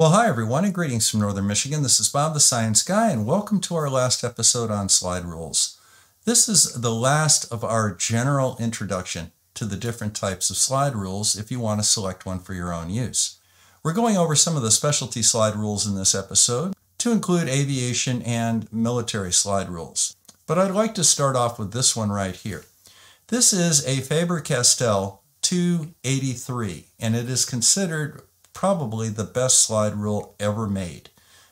Well, hi everyone, and greetings from Northern Michigan. This is Bob the Science Guy, and welcome to our last episode on slide rules. This is the last of our general introduction to the different types of slide rules if you want to select one for your own use. We're going over some of the specialty slide rules in this episode to include aviation and military slide rules. But I'd like to start off with this one right here. This is a Faber-Castell 283, and it is considered probably the best slide rule ever made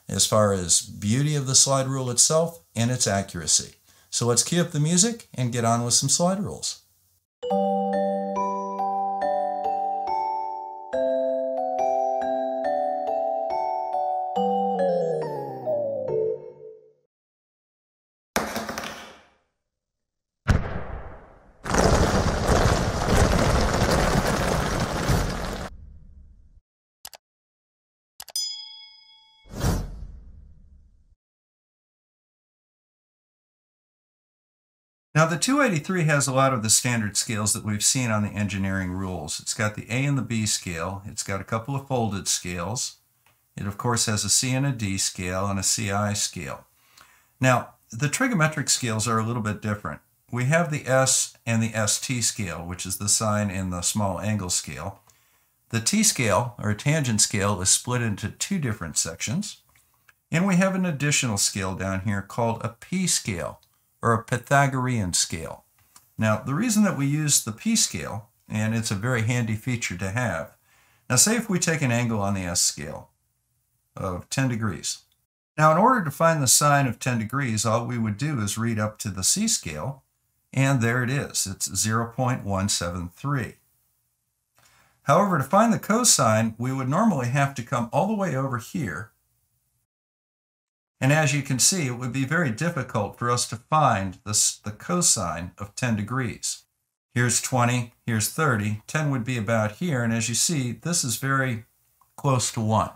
as far as beauty of the slide rule itself and its accuracy. So let's key up the music and get on with some slide rules. Now the 283 has a lot of the standard scales that we've seen on the engineering rules. It's got the A and the B scale. It's got a couple of folded scales. It of course has a C and a D scale and a CI scale. Now the trigonometric scales are a little bit different. We have the S and the ST scale, which is the sine and the small angle scale. The T scale, or tangent scale, is split into two different sections. And we have an additional scale down here called a P scale or a Pythagorean scale. Now, the reason that we use the p-scale, and it's a very handy feature to have, now say if we take an angle on the S scale of 10 degrees. Now, in order to find the sine of 10 degrees, all we would do is read up to the C scale, and there it is. It's 0.173. However, to find the cosine, we would normally have to come all the way over here and as you can see, it would be very difficult for us to find the, the cosine of 10 degrees. Here's 20, here's 30. 10 would be about here, and as you see, this is very close to 1.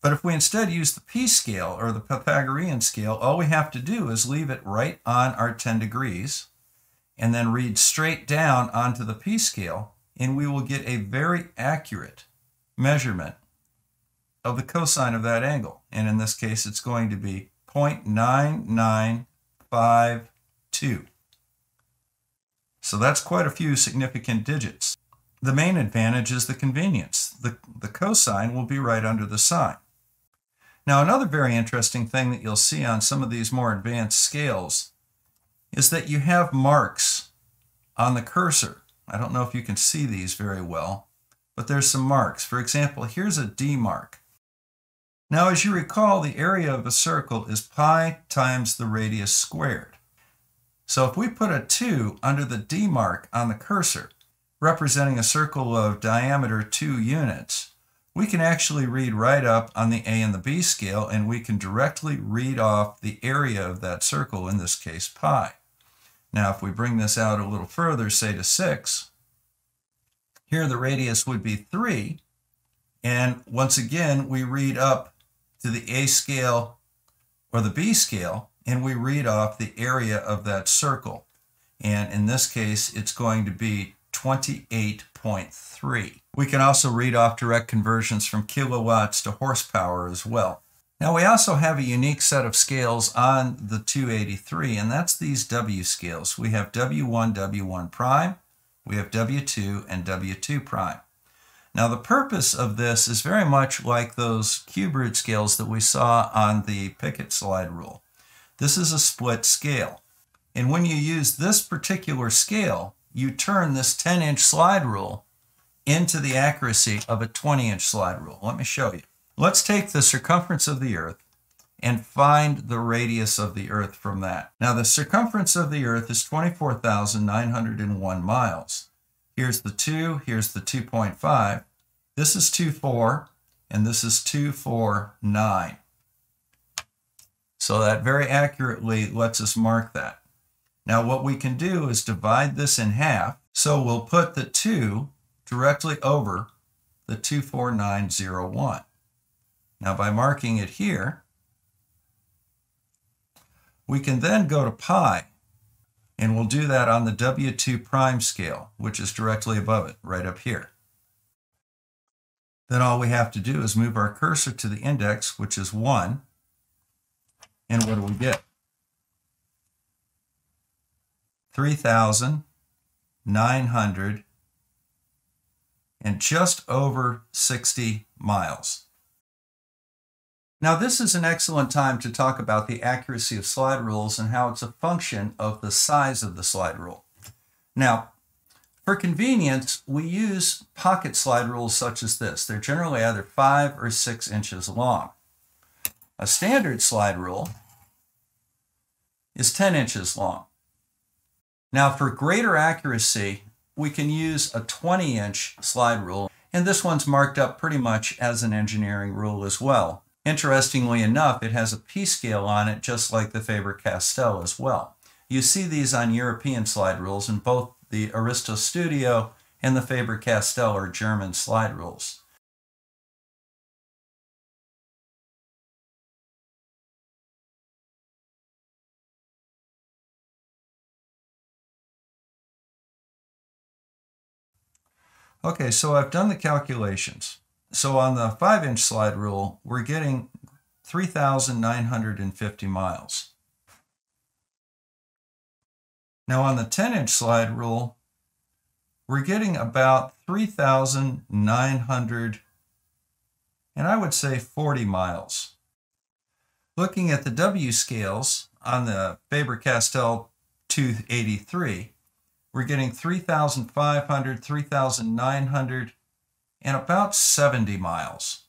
But if we instead use the p-scale, or the Pythagorean scale, all we have to do is leave it right on our 10 degrees, and then read straight down onto the p-scale, and we will get a very accurate measurement of the cosine of that angle. And in this case, it's going to be 0.9952. So that's quite a few significant digits. The main advantage is the convenience. The, the cosine will be right under the sine. Now, another very interesting thing that you'll see on some of these more advanced scales is that you have marks on the cursor. I don't know if you can see these very well, but there's some marks. For example, here's a D mark. Now, as you recall, the area of a circle is pi times the radius squared. So if we put a 2 under the D mark on the cursor, representing a circle of diameter 2 units, we can actually read right up on the A and the B scale, and we can directly read off the area of that circle, in this case pi. Now, if we bring this out a little further, say to 6, here the radius would be 3, and once again, we read up to the A scale or the B scale, and we read off the area of that circle. And in this case, it's going to be 28.3. We can also read off direct conversions from kilowatts to horsepower as well. Now we also have a unique set of scales on the 283, and that's these W scales. We have W1, W1 prime, we have W2, and W2 prime. Now the purpose of this is very much like those cube root scales that we saw on the Pickett slide rule. This is a split scale. And when you use this particular scale, you turn this 10 inch slide rule into the accuracy of a 20 inch slide rule. Let me show you. Let's take the circumference of the earth and find the radius of the earth from that. Now the circumference of the earth is 24,901 miles. Here's the 2, here's the 2.5. This is 2, 4, and this is 2, 4, 9. So that very accurately lets us mark that. Now what we can do is divide this in half. So we'll put the 2 directly over the 24901. Now by marking it here, we can then go to pi and we'll do that on the W2 prime scale, which is directly above it, right up here. then all we have to do is move our cursor to the index, which is 1. And what do we get? 3,900 and just over 60 miles. Now this is an excellent time to talk about the accuracy of slide rules and how it's a function of the size of the slide rule. Now, for convenience, we use pocket slide rules such as this. They're generally either 5 or 6 inches long. A standard slide rule is 10 inches long. Now for greater accuracy, we can use a 20 inch slide rule, and this one's marked up pretty much as an engineering rule as well. Interestingly enough, it has a P-scale on it just like the Faber-Castell as well. You see these on European slide rules and both the Aristo Studio and the Faber-Castell are German slide rules. Okay, so I've done the calculations. So on the 5-inch slide rule, we're getting 3,950 miles. Now on the 10 inch slide rule, we're getting about 3,900 and I would say 40 miles. Looking at the W scales on the Faber-Castell 283, we're getting 3,500, 3,900, and about 70 miles.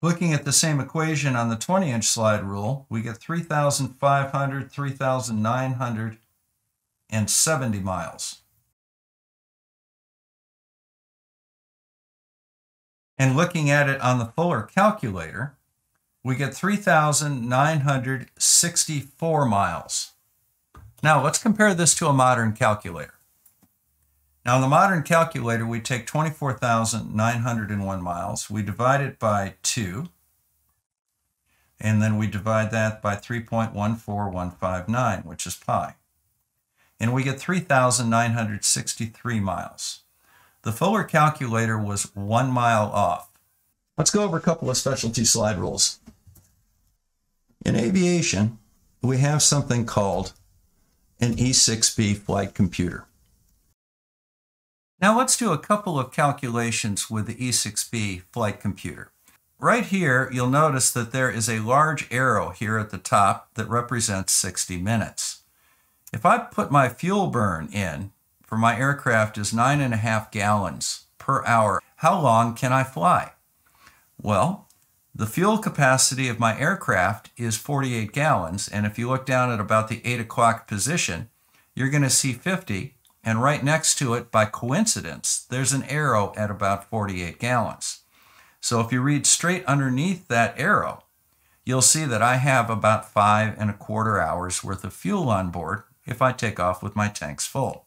Looking at the same equation on the 20 inch slide rule, we get 3,500, 3,900, and 70 miles. And looking at it on the Fuller calculator, we get 3,964 miles. Now let's compare this to a modern calculator. Now, in the modern calculator, we take 24,901 miles, we divide it by 2, and then we divide that by 3.14159, which is pi. And we get 3,963 miles. The Fuller calculator was one mile off. Let's go over a couple of specialty slide rules. In aviation, we have something called an E6B flight computer. Now let's do a couple of calculations with the E6B flight computer. Right here, you'll notice that there is a large arrow here at the top that represents 60 minutes. If I put my fuel burn in for my aircraft is nine and a half gallons per hour, how long can I fly? Well, the fuel capacity of my aircraft is 48 gallons, and if you look down at about the 8 o'clock position, you're going to see 50, and right next to it, by coincidence, there's an arrow at about 48 gallons. So if you read straight underneath that arrow, you'll see that I have about five and a quarter hours worth of fuel on board if I take off with my tanks full.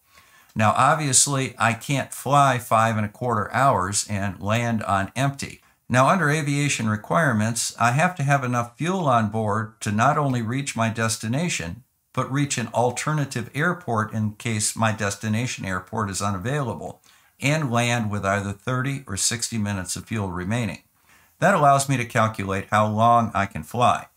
Now, obviously, I can't fly five and a quarter hours and land on empty. Now, under aviation requirements, I have to have enough fuel on board to not only reach my destination, but reach an alternative airport in case my destination airport is unavailable, and land with either 30 or 60 minutes of fuel remaining. That allows me to calculate how long I can fly.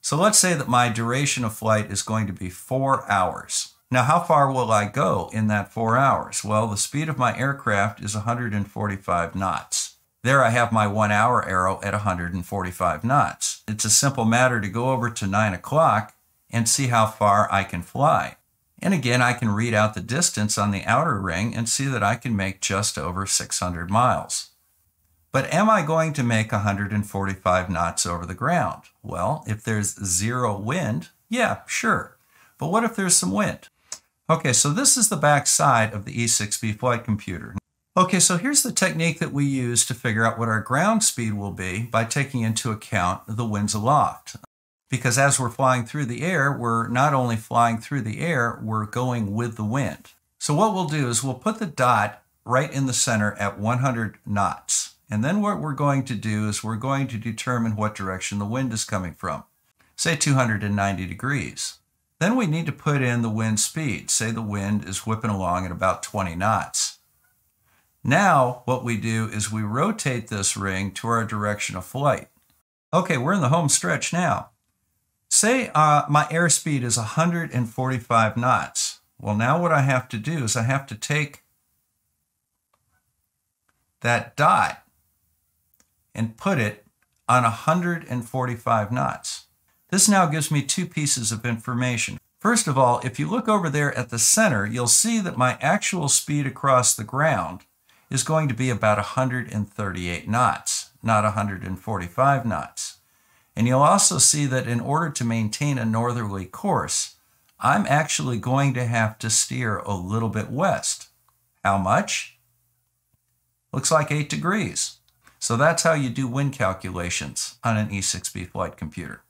So let's say that my duration of flight is going to be four hours. Now, how far will I go in that four hours? Well, the speed of my aircraft is 145 knots. There I have my one hour arrow at 145 knots. It's a simple matter to go over to 9 o'clock and see how far I can fly. And again, I can read out the distance on the outer ring and see that I can make just over 600 miles. But am I going to make 145 knots over the ground? Well, if there's zero wind, yeah, sure. But what if there's some wind? Okay, so this is the back side of the E6B flight computer. Okay, so here's the technique that we use to figure out what our ground speed will be by taking into account the winds aloft because as we're flying through the air, we're not only flying through the air, we're going with the wind. So what we'll do is we'll put the dot right in the center at 100 knots. And then what we're going to do is we're going to determine what direction the wind is coming from, say 290 degrees. Then we need to put in the wind speed. Say the wind is whipping along at about 20 knots. Now what we do is we rotate this ring to our direction of flight. Okay, we're in the home stretch now. Say uh, my airspeed is 145 knots. Well, now what I have to do is I have to take that dot and put it on 145 knots. This now gives me two pieces of information. First of all, if you look over there at the center, you'll see that my actual speed across the ground is going to be about 138 knots, not 145 knots. And you'll also see that in order to maintain a northerly course, I'm actually going to have to steer a little bit west. How much? Looks like 8 degrees. So that's how you do wind calculations on an E6B flight computer.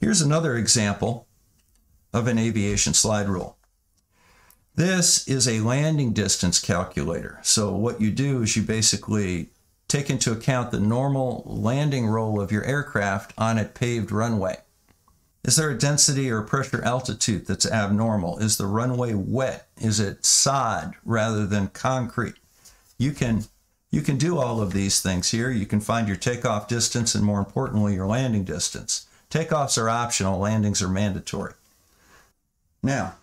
Here's another example of an aviation slide rule. This is a landing distance calculator. So what you do is you basically take into account the normal landing roll of your aircraft on a paved runway. Is there a density or pressure altitude that's abnormal? Is the runway wet? Is it sod rather than concrete? You can you can do all of these things here. You can find your takeoff distance and more importantly your landing distance. Takeoffs are optional, landings are mandatory. Now,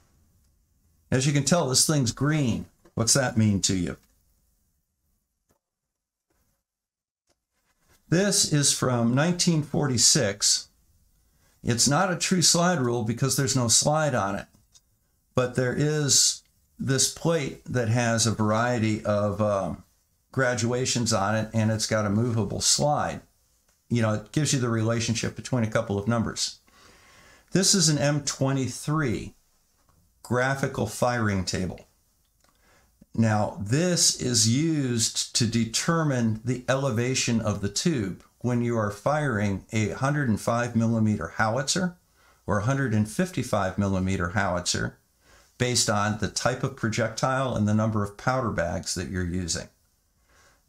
as you can tell, this thing's green. What's that mean to you? This is from 1946. It's not a true slide rule because there's no slide on it, but there is this plate that has a variety of um, graduations on it and it's got a movable slide. You know, it gives you the relationship between a couple of numbers. This is an M23 graphical firing table. Now, this is used to determine the elevation of the tube when you are firing a 105 millimeter howitzer or 155 millimeter howitzer based on the type of projectile and the number of powder bags that you're using.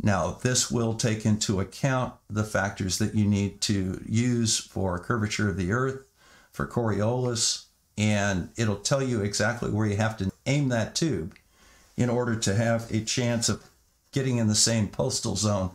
Now, this will take into account the factors that you need to use for curvature of the earth, for Coriolis, and it'll tell you exactly where you have to aim that tube in order to have a chance of getting in the same postal zone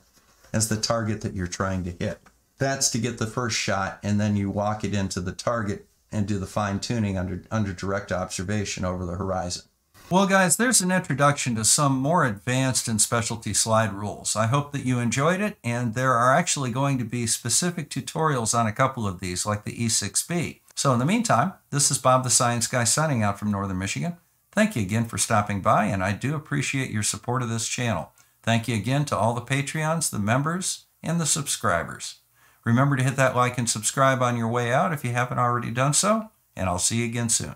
as the target that you're trying to hit. That's to get the first shot, and then you walk it into the target and do the fine tuning under, under direct observation over the horizon. Well, guys, there's an introduction to some more advanced and specialty slide rules. I hope that you enjoyed it, and there are actually going to be specific tutorials on a couple of these, like the E6B. So in the meantime, this is Bob the Science Guy signing out from Northern Michigan. Thank you again for stopping by, and I do appreciate your support of this channel. Thank you again to all the Patreons, the members, and the subscribers. Remember to hit that like and subscribe on your way out if you haven't already done so, and I'll see you again soon.